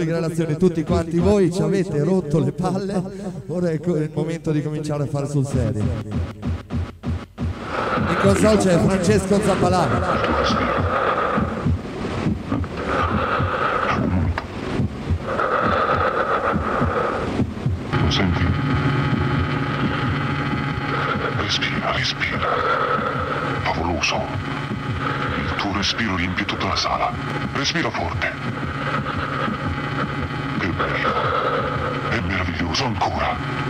pubbliche relazioni, tutti quanti voi ci avete rotto le palle, ora è il momento di cominciare a fare sul serio. In console c'è Francesco Zappalà. Senti. Respira, respira. Favoloso. Il tuo respiro riempie tutta la sala. Respira forte. Che bello. Meraviglioso ancora.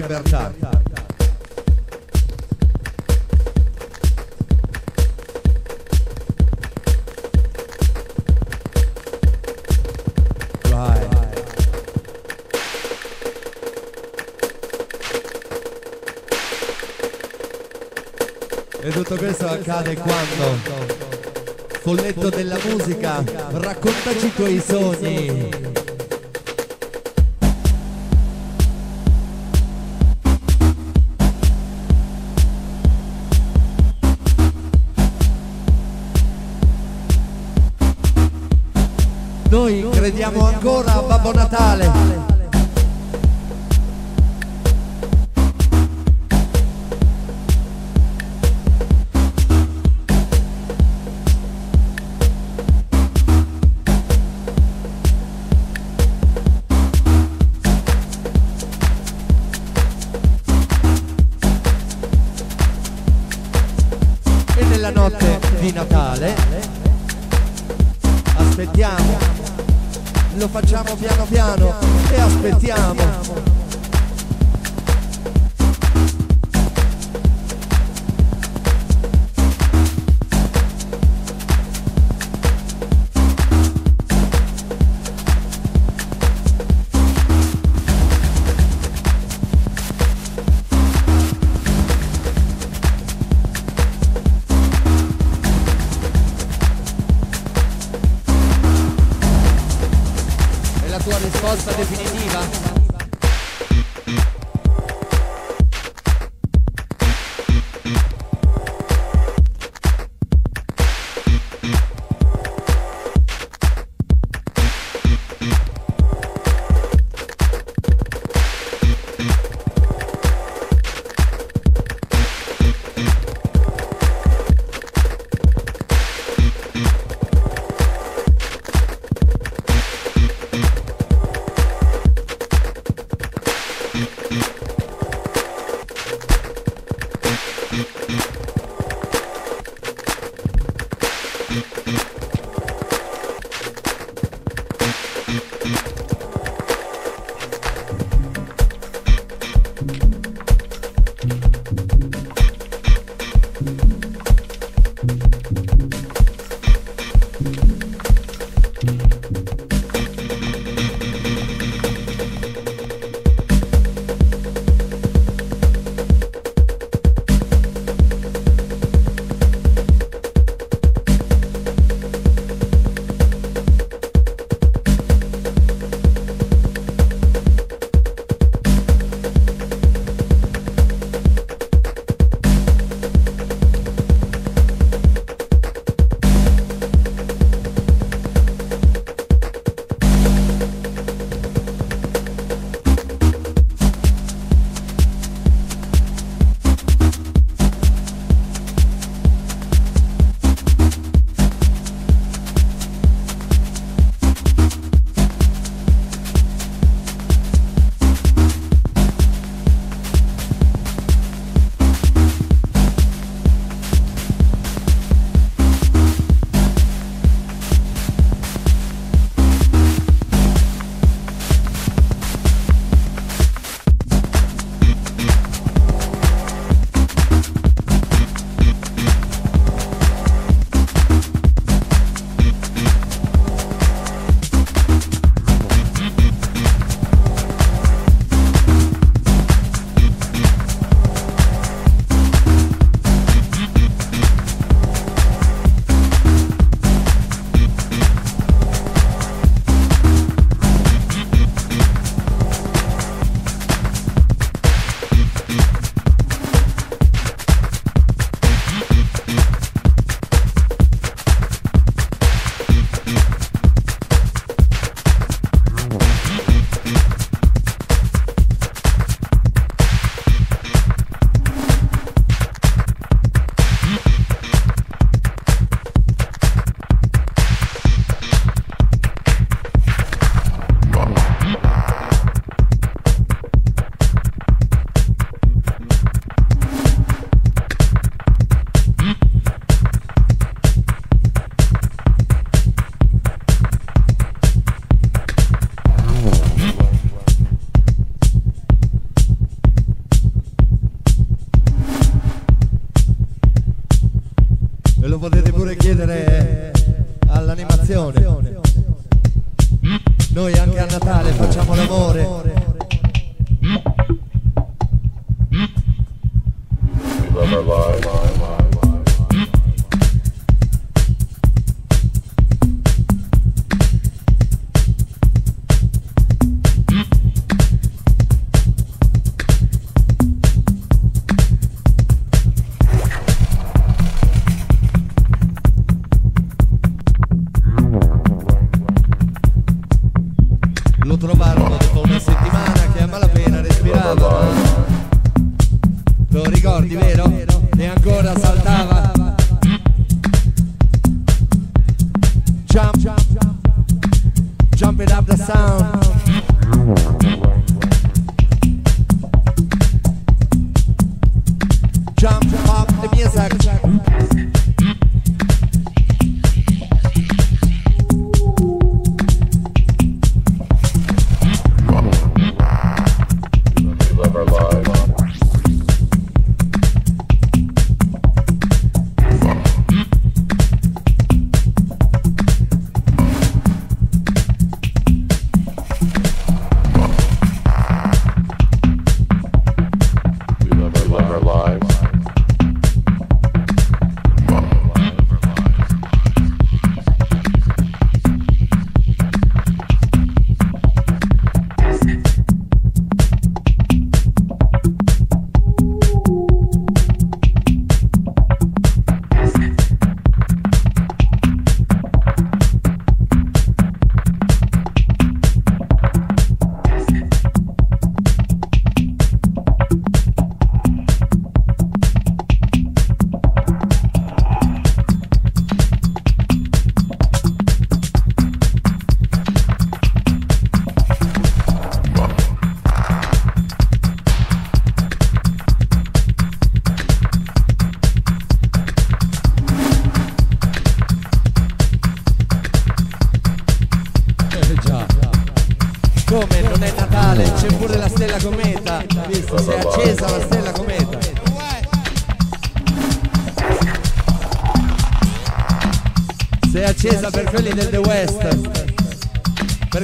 Libertà. E tutto questo accade quando Folletto della musica, raccontaci i tuoi sogni. Crediamo ancora a Babbo Natale.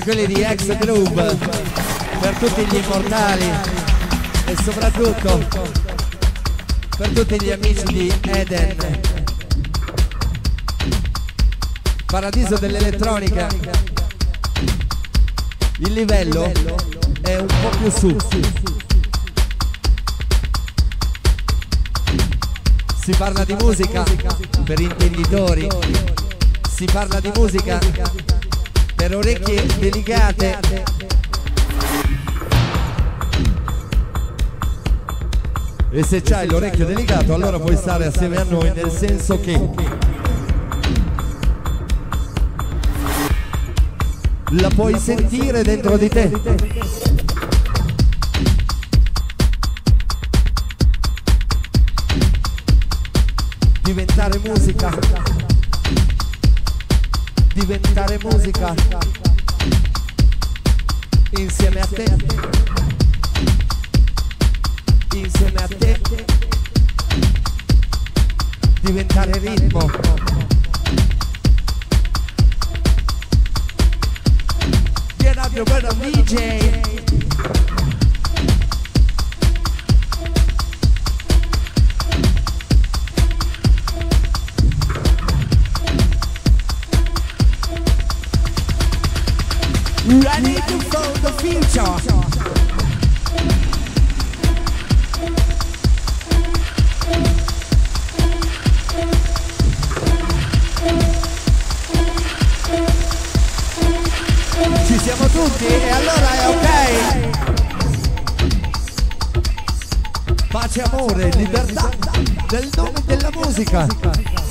Quelli di Ex Club, per tutti gli immortali e soprattutto per tutti gli amici di Eden. Paradiso dell'elettronica. Il livello è un po' più su. Si parla di musica per intenditori, si parla di musica per orecchie delicate. E se c'hai l'orecchio delicato allora puoi stare assieme a noi nel senso che la puoi sentire dentro di te. Diventare musica. Diventare musica. Insieme a te. Insieme a te. Diventare ritmo. Ready to for the future. Ci siamo tutti e allora è ok. Pace, amore, libertà nel nome della musica.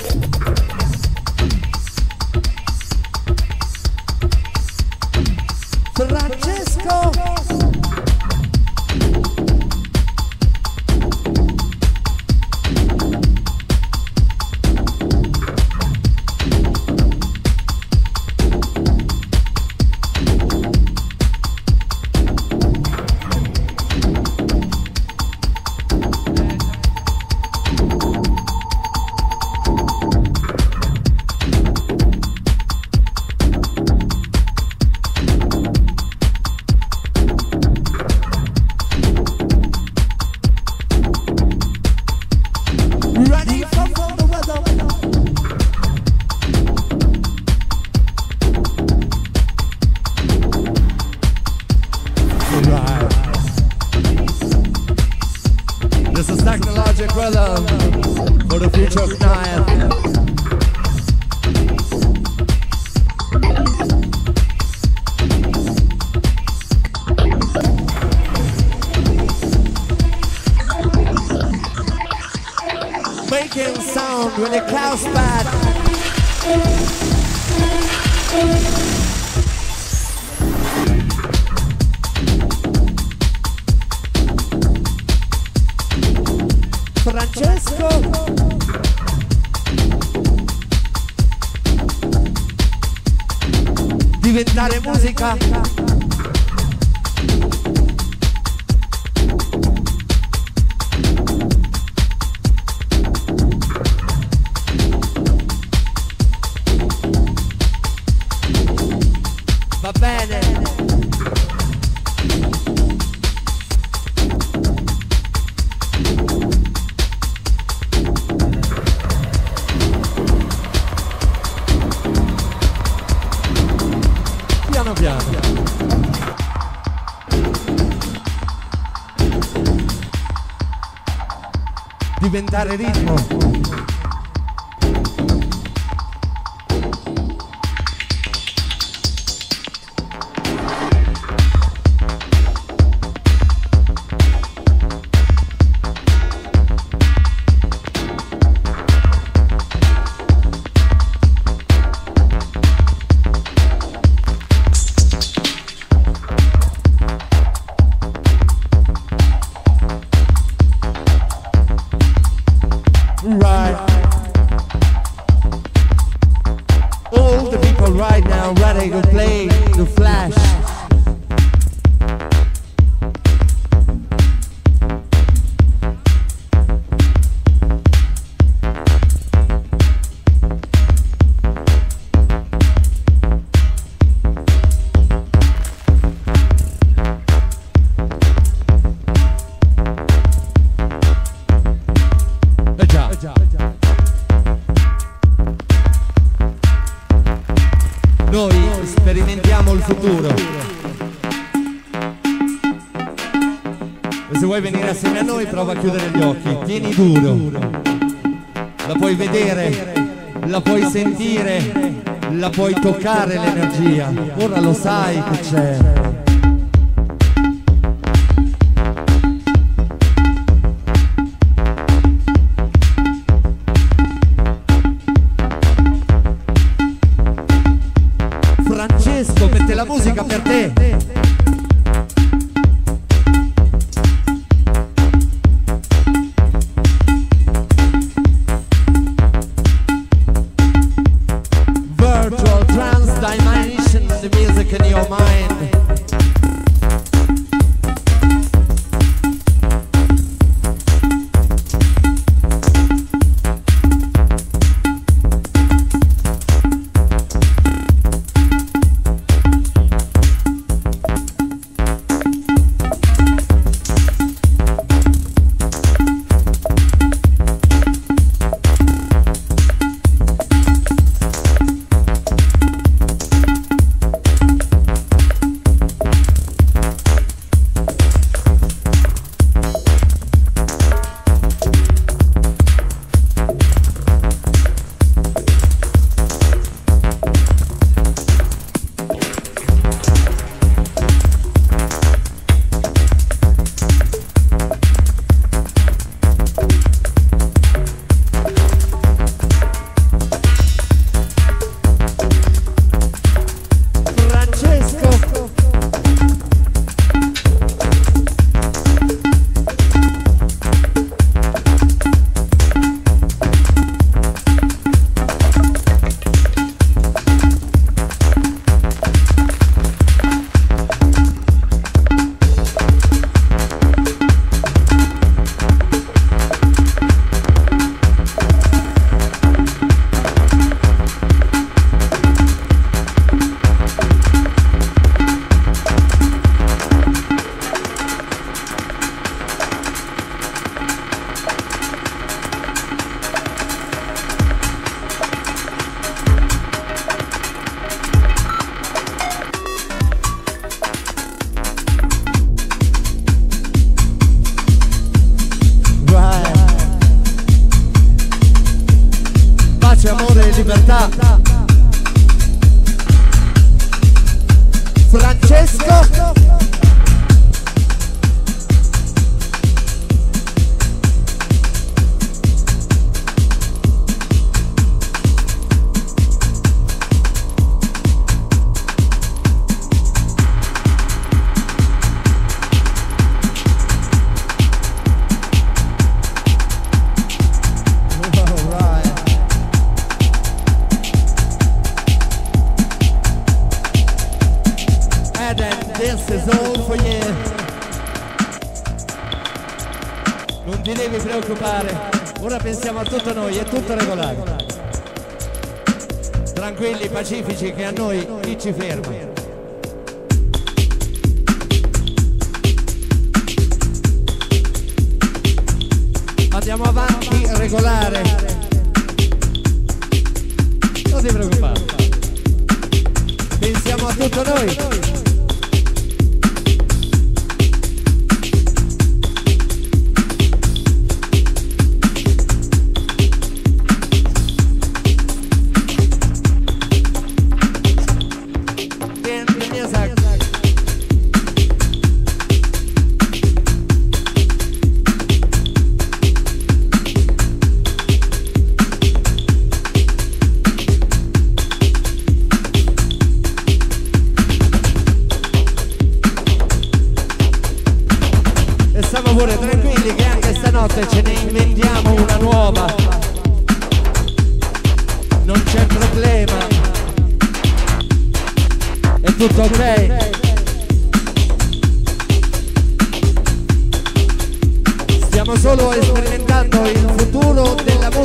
dar ritmo. puoi toccare l'energia, ora lo sai che c'è.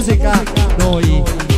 música, música.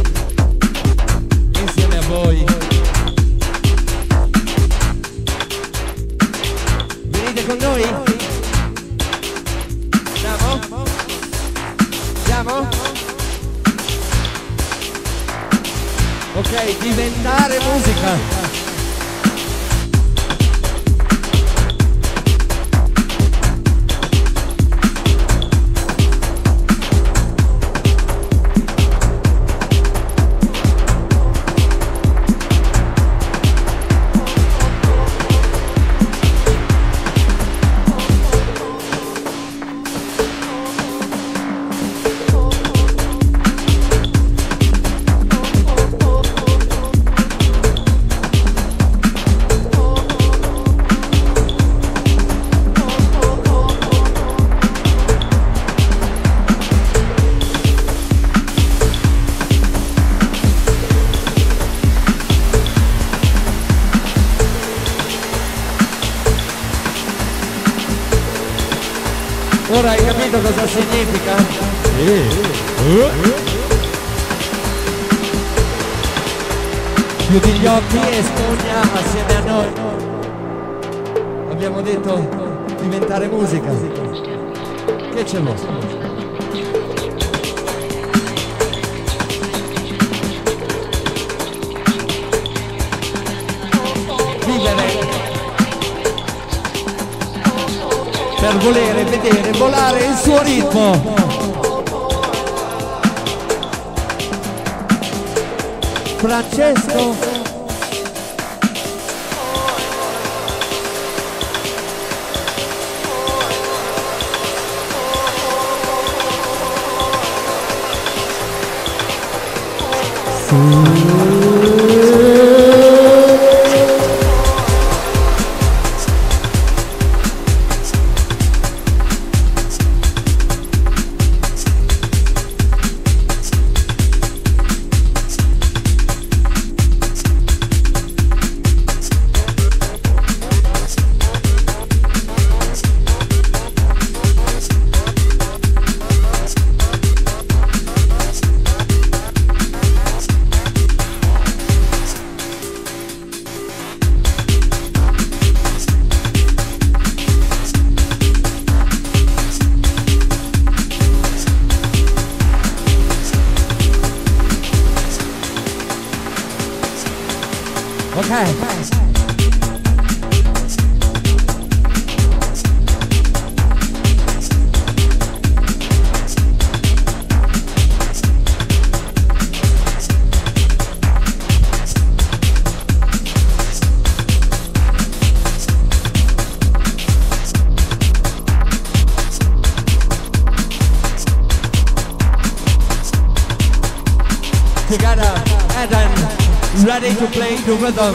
Rhythm.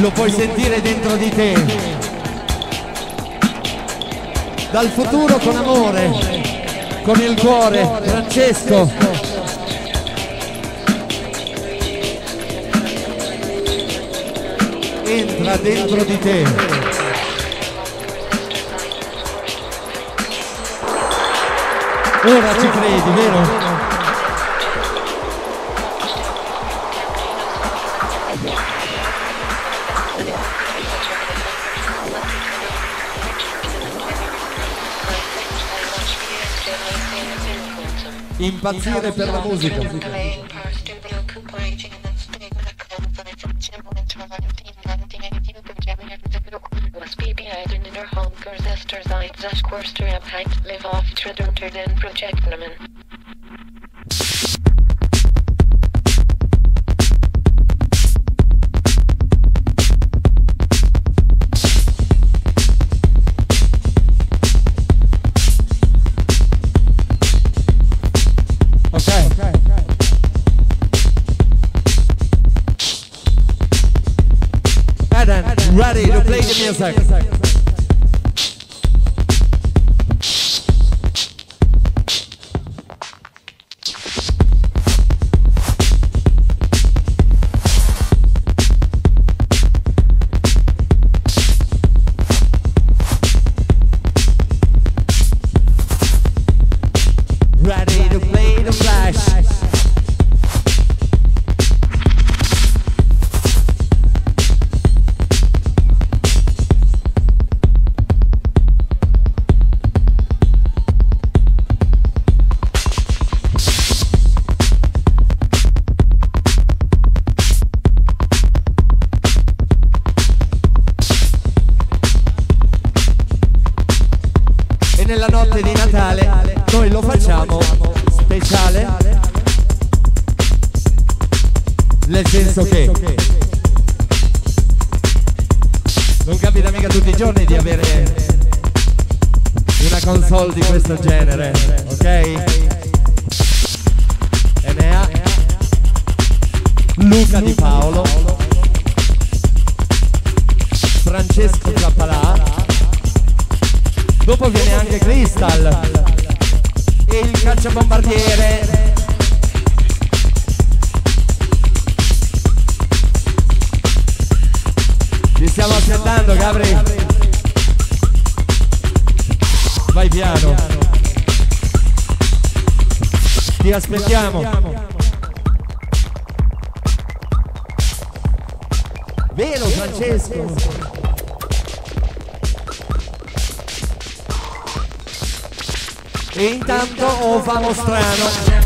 Lo puoi sentire dentro di te. Dal futuro con amore, con il cuore, Francesco. Entra dentro di te. Ora ci credi, vero? impazzire per la musica. Behind, live off, children, and project them. Isaac. Vi aspettiamo. Vero Francesco. E intanto o oh, famo strano.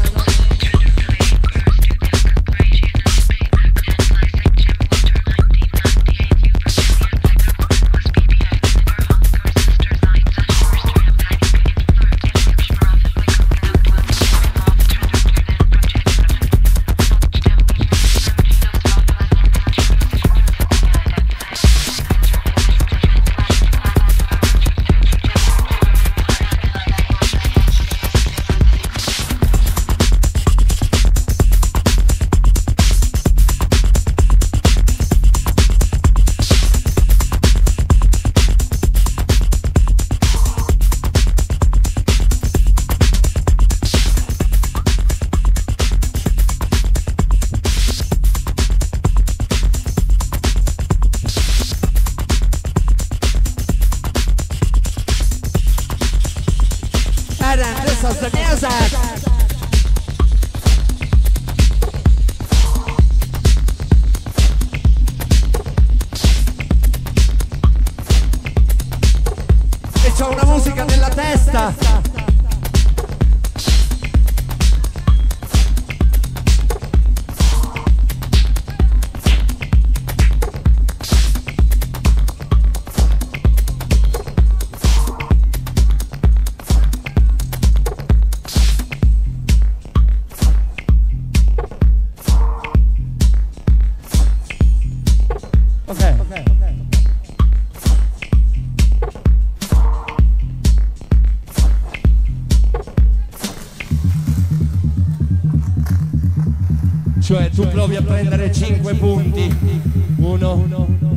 punti. Uno,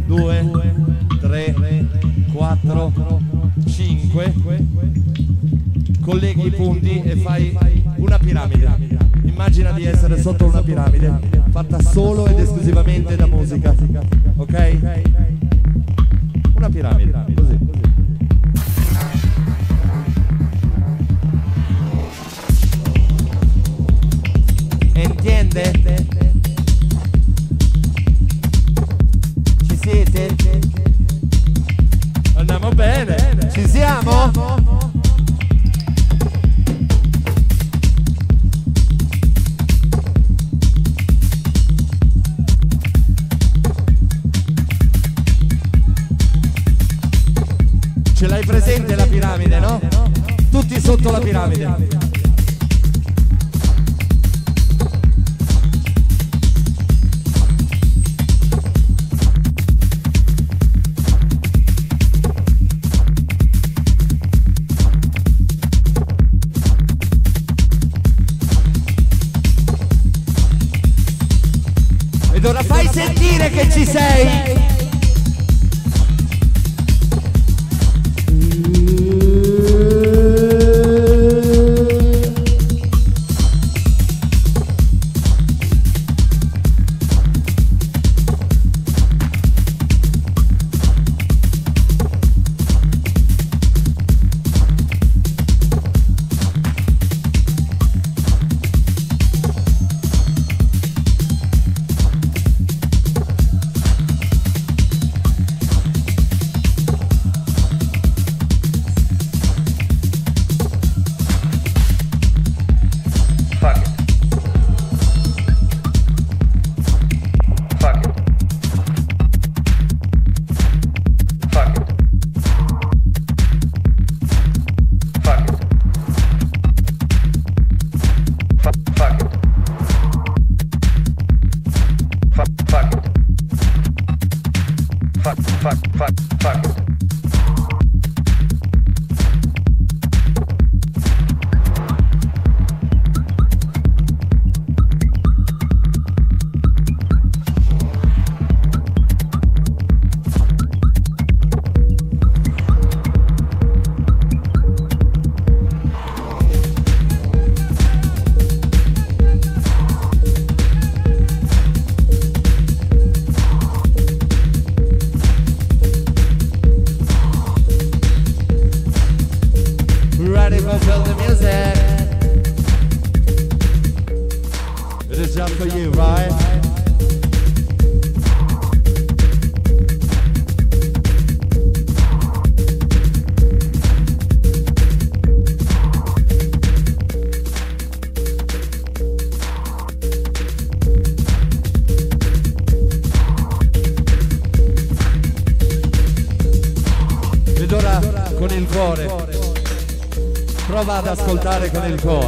due, tre, quattro, cinque. Colleghi i punti e fai una piramide. Immagina di essere sotto una piramide fatta solo ed esclusivamente da musica. Ok? Una piramide, così. Entiende? en el core.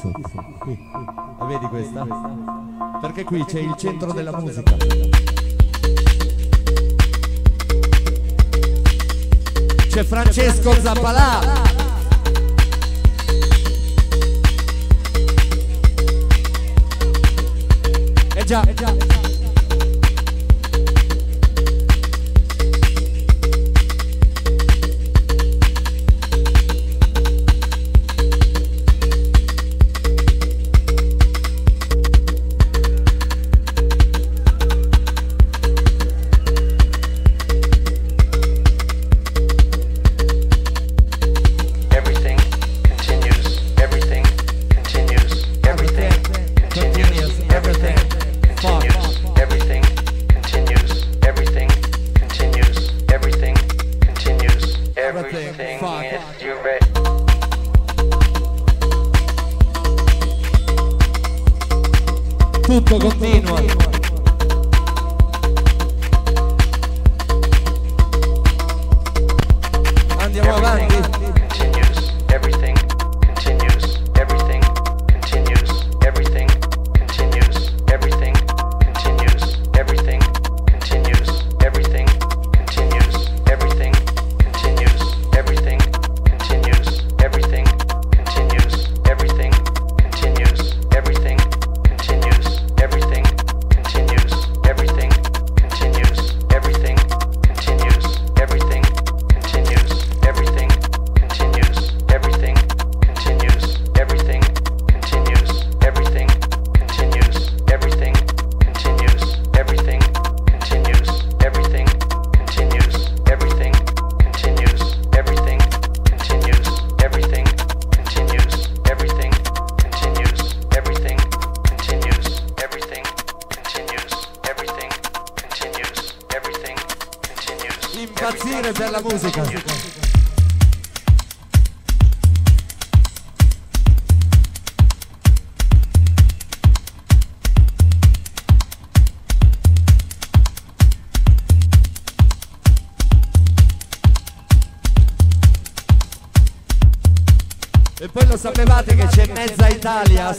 sotto. Qui, qui. La vedi questa? Perché qui c'è il centro della musica. C'è Francesco Zappalà. E eh già, eh già. a thing. Fuck. Tutto continua. Italia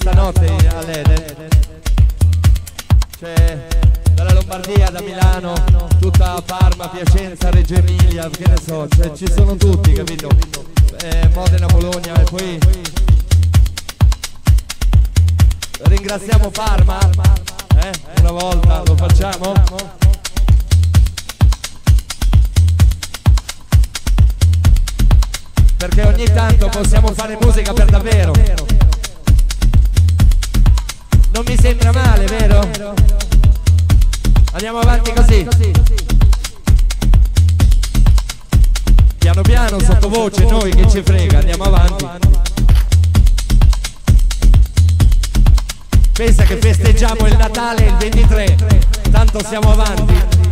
non mi sembra male, vero? Andiamo avanti così. Piano piano, sottovoce, noi che ci frega, andiamo avanti. Pensa che festeggiamo il Natale il 23, tanto siamo avanti.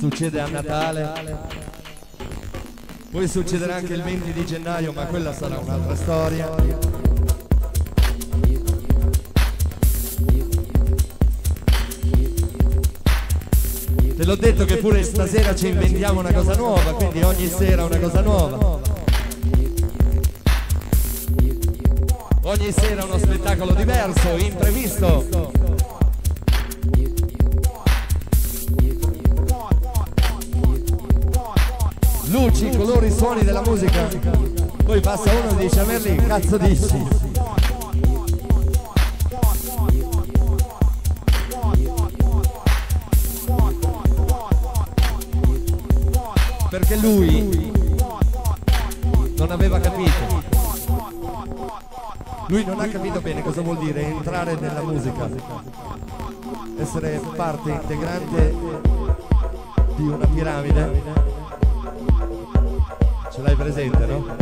Succede a Natale, poi succederà anche il 20 di gennaio, ma quella sarà un'altra storia. Te l'ho detto che pure stasera ci inventiamo una cosa nuova, quindi ogni sera una cosa nuova. Ogni sera uno spettacolo diverso, imprevisto. Suoni della musica. Poi passa uno e dice a Merli, cazzo dici? perché lui non aveva capito. Lui non ha capito bene cosa vuol dire entrare nella musica, essere parte integrante di una piramide. Ce l'hai presente, no?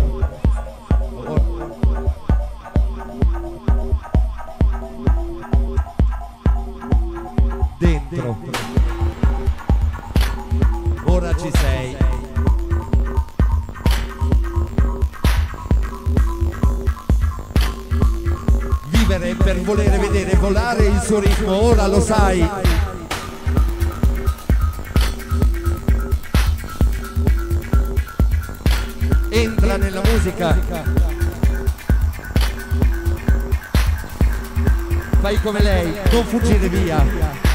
Dentro. Ora ci sei. vivere per volere vedere volare il suo ritmo, ora lo sai. Come lei, non fuggire via.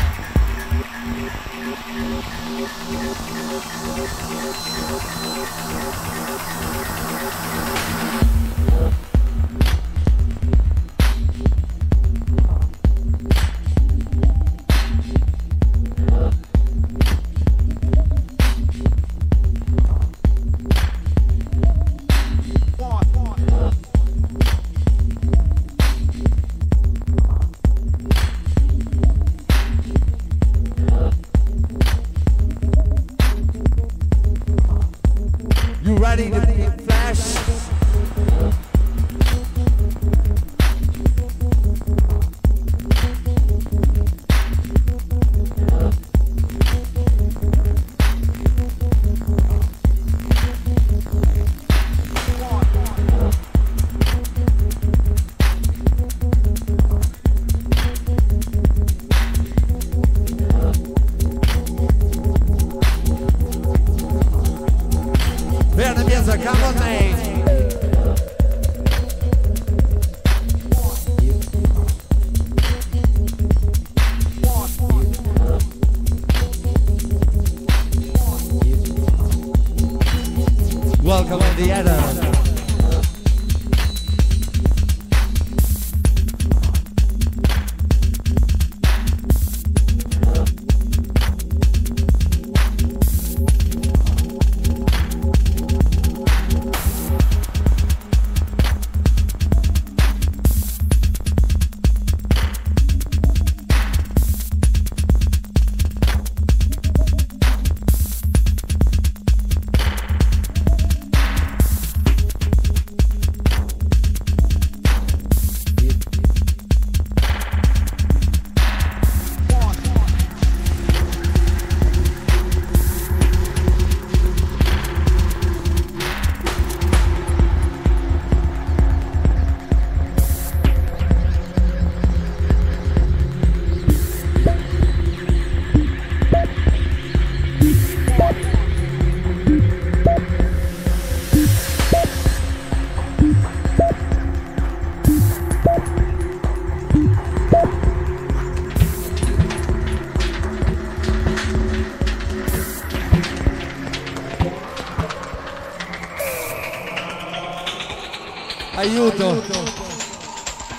Aiuto.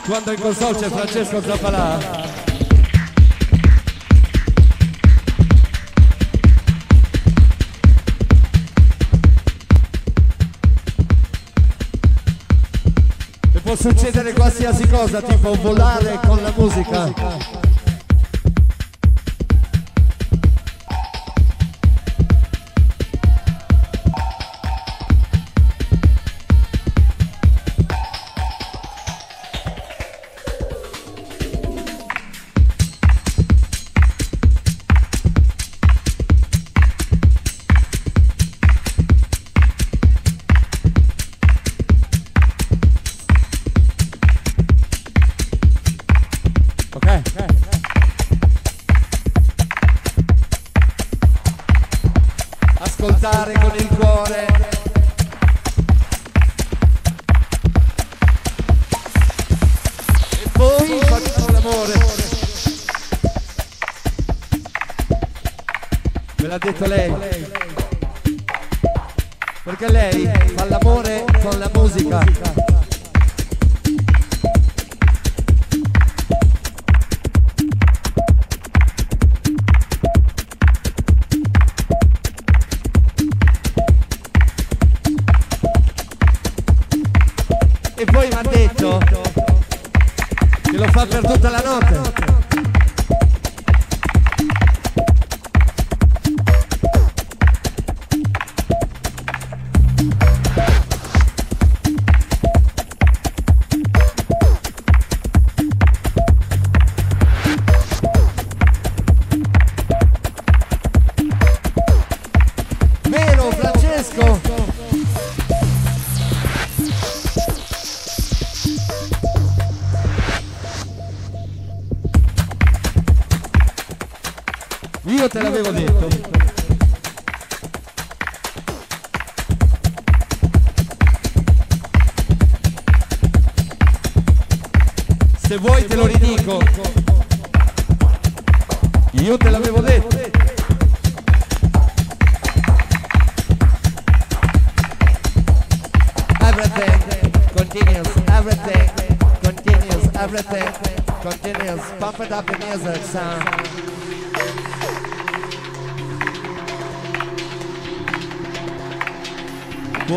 Quando in console c'è Francesco Zappalà e può succedere qualsiasi cosa tipo volare con la musica io te l'avevo detto. Se vuoi te lo ridico. Io te l'avevo detto. Everything continues, everything continues, everything continues. Pump it up the music sound.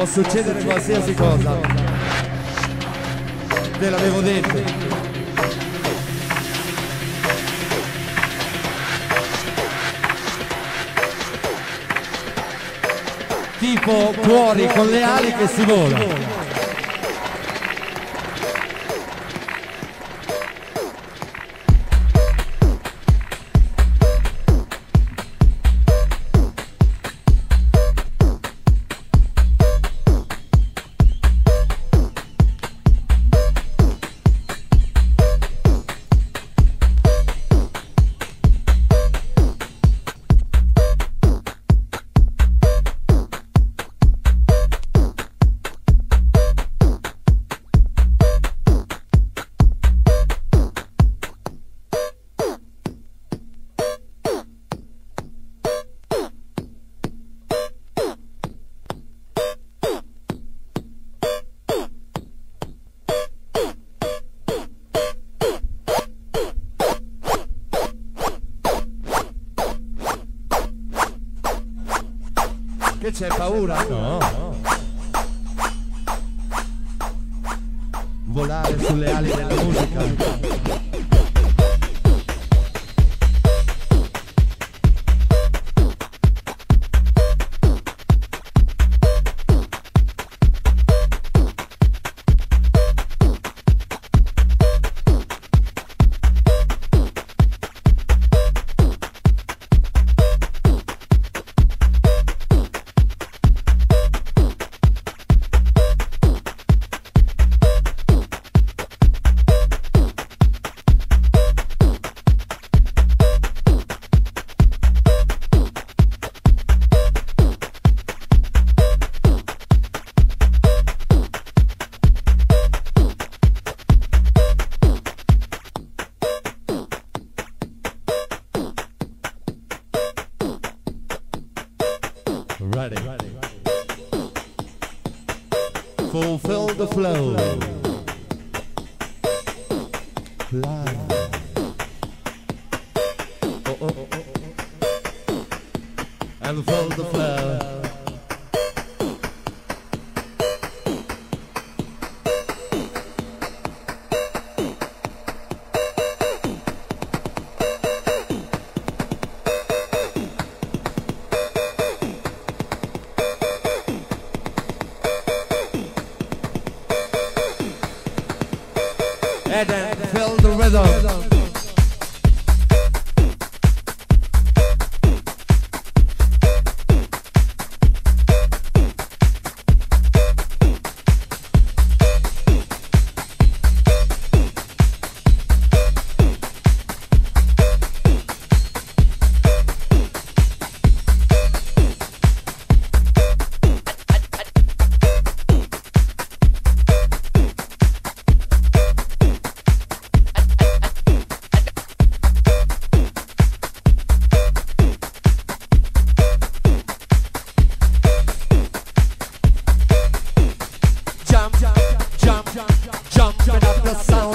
Succedere qualsiasi cosa. Te l'avevo detto. Tipo cuori con le ali che si vola.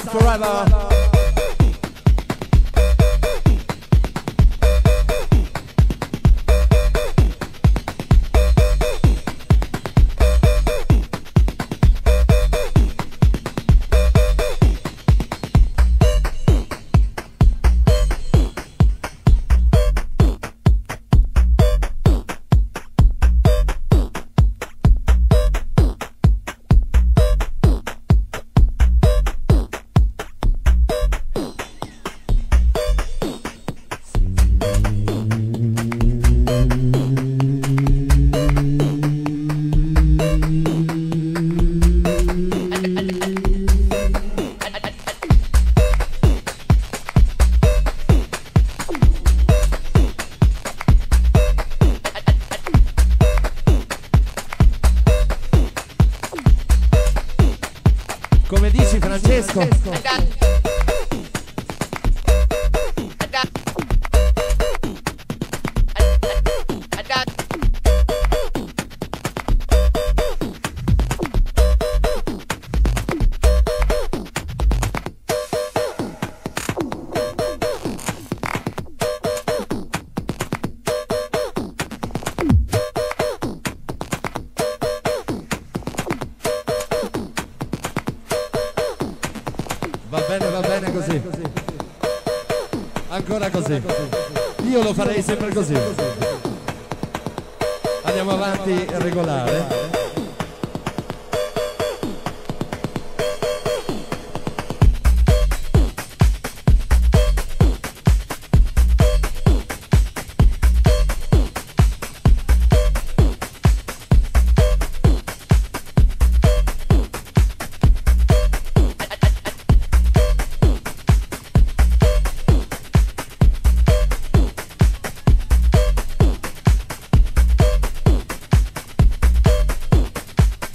forever. Così. Io lo farei sempre così.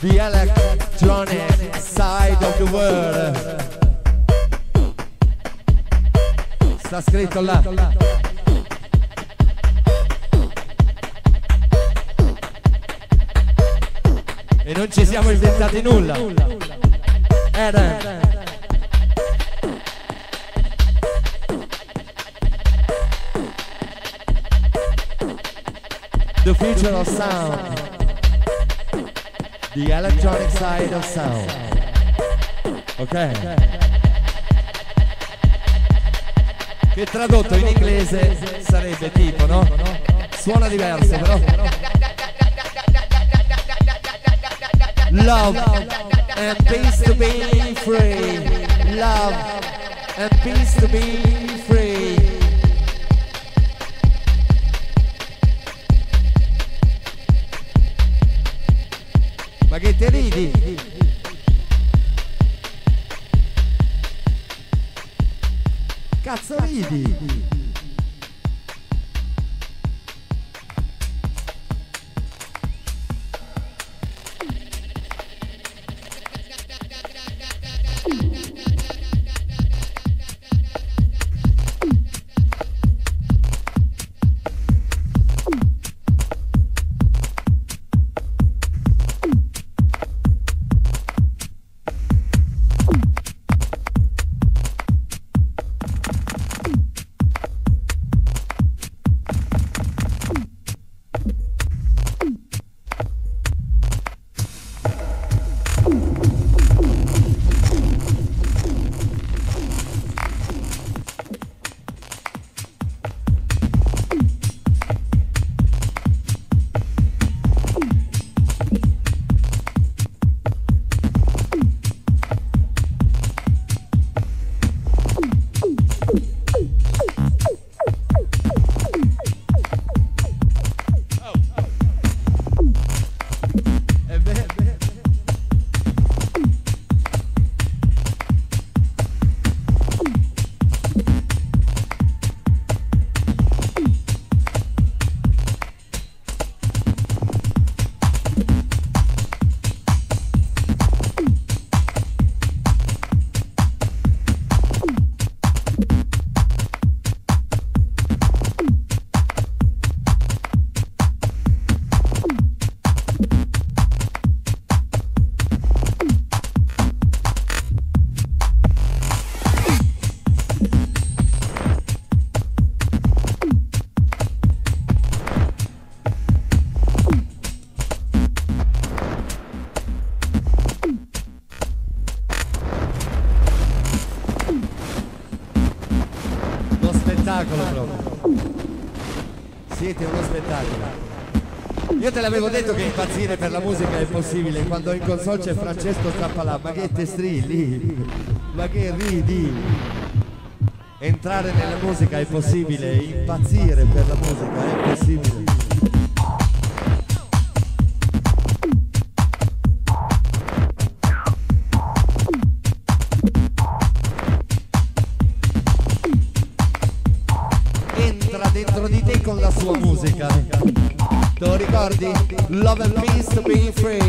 The electronic side of the world. Sta scritto là. E non ci siamo inventati nulla. Era. The future of sound. The electronic side of sound. Ok. Che tradotto in inglese sarebbe tipo, no? Suona diverso, però. Love and peace to be free. Love and peace to be free. La musica è possibile quando in console c'è Francesco Zappalà, ma che te strilli, ma che ridi. Entrare nella musica è possibile, impazzire per la musica è possibile. Entra dentro di te con la sua musica. Te lo ricordi? Love and peace to be free.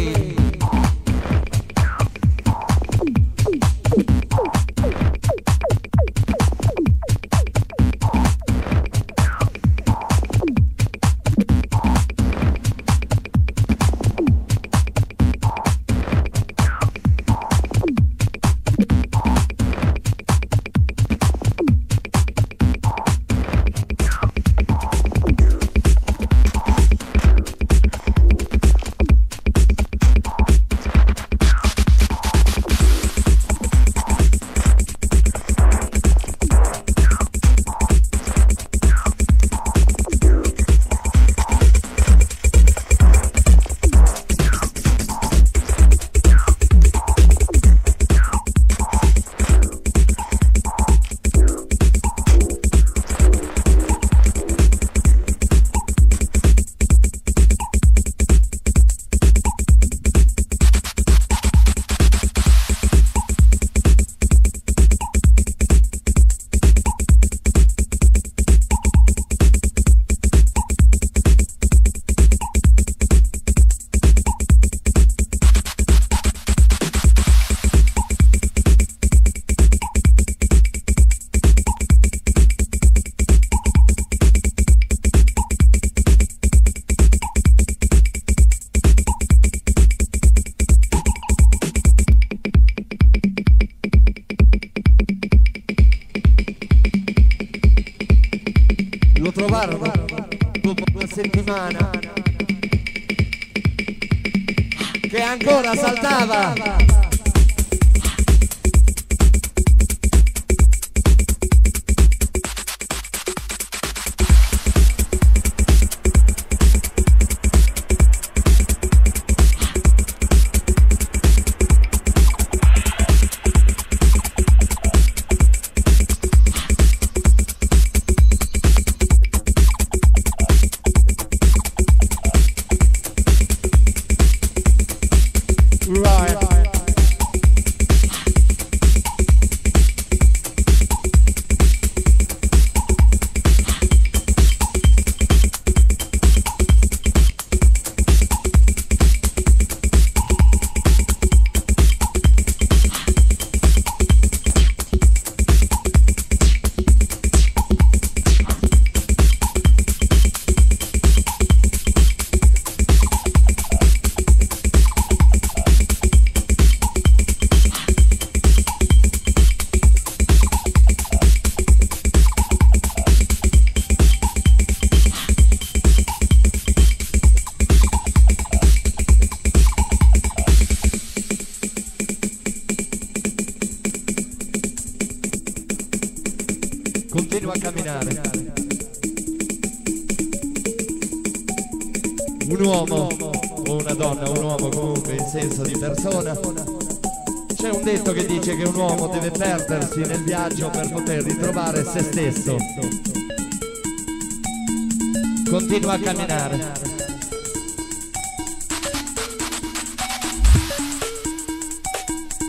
Camminare.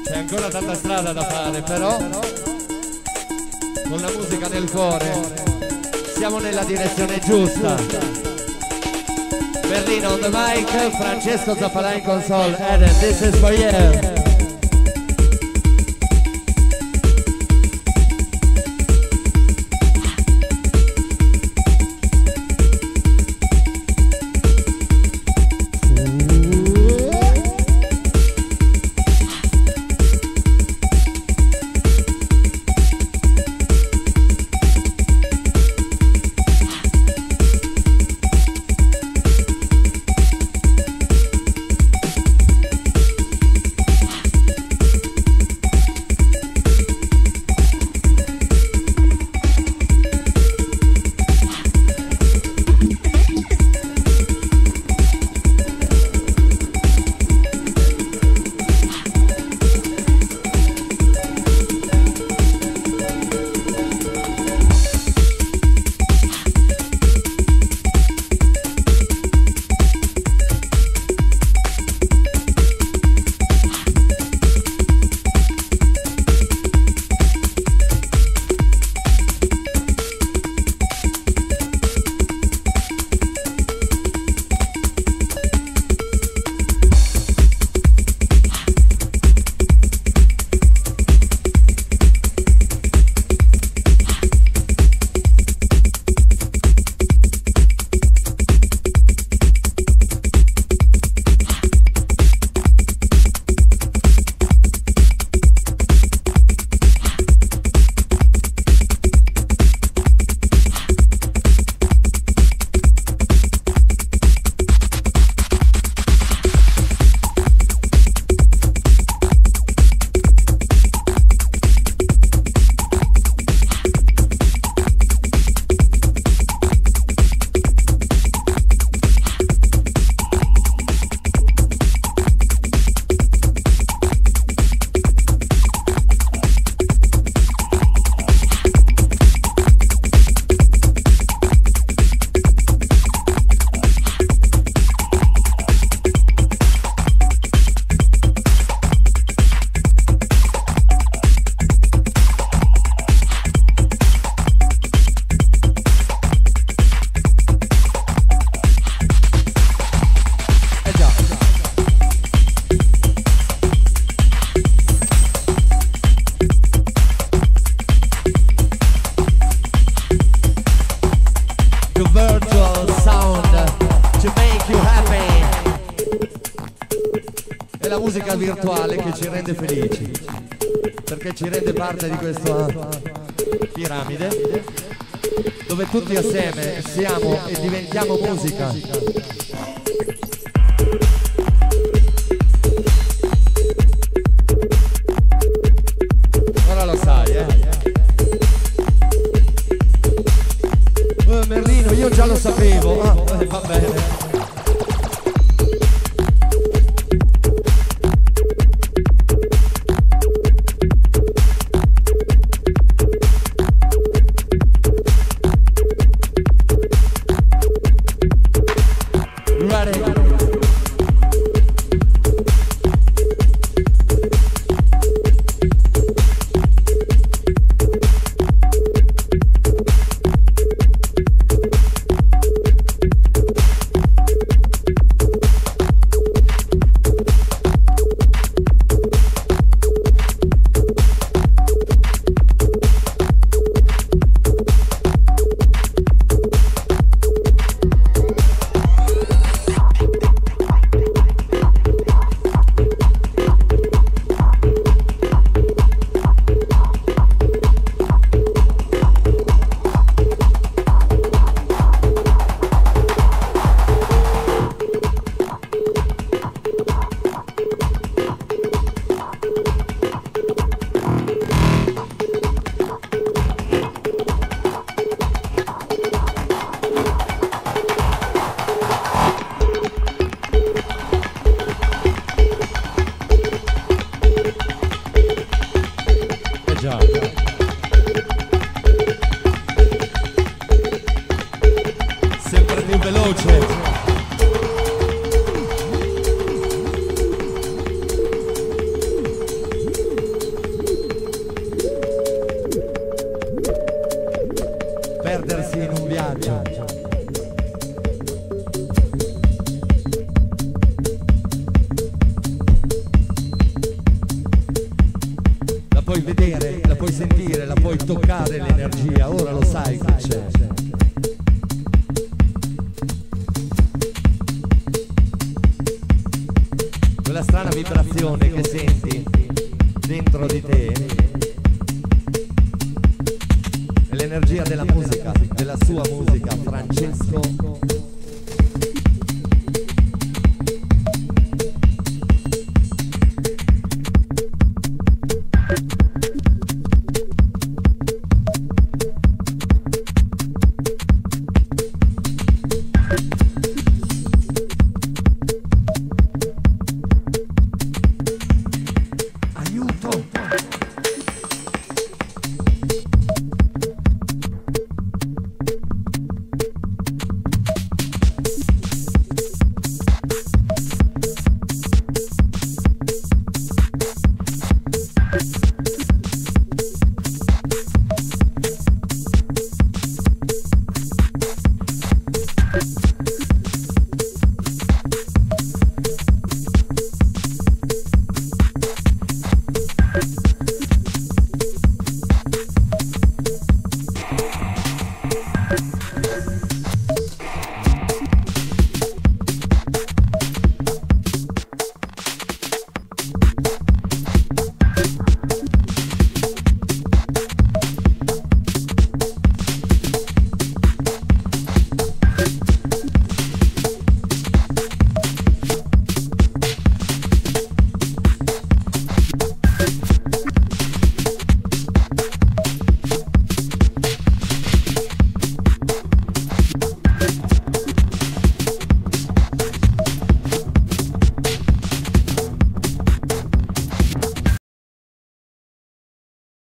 C'è ancora tanta strada da fare, però con la musica nel cuore siamo nella direzione giusta. Berlino on the mic, Francesco Zappalà in console, Eden, this is for you. Dove tutti assieme siamo e diventiamo musica. Ora puoi sentire, la puoi toccare l'energia, ora lo sai che c'è. Quella strana vibrazione che senti dentro di te è l'energia della musica, della sua musica, Francesco